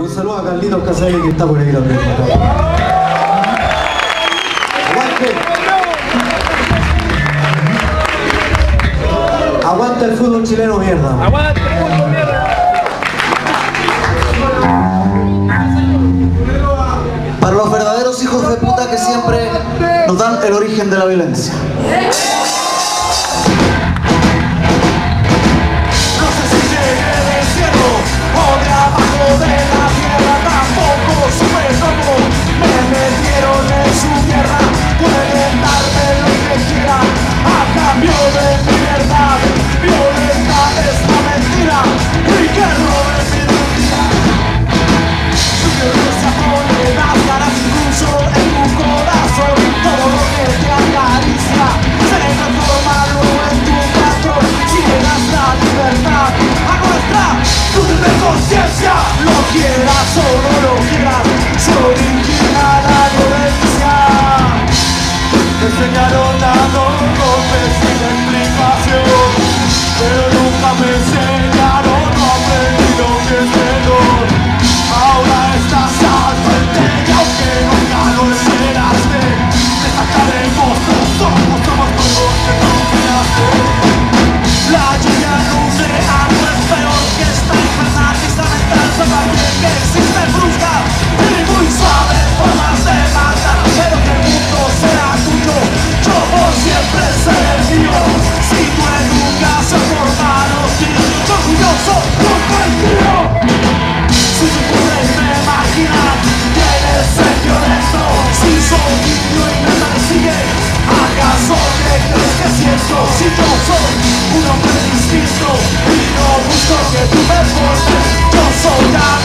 Un saludo a Carlitos Casares que está por ahí también. ¡Aguante! Aguanta el fútbol chileno mierda. Aguante el fútbol mierda. Para los verdaderos hijos de puta que siempre nos dan el origen de la violencia. Señor. Porque tu é força de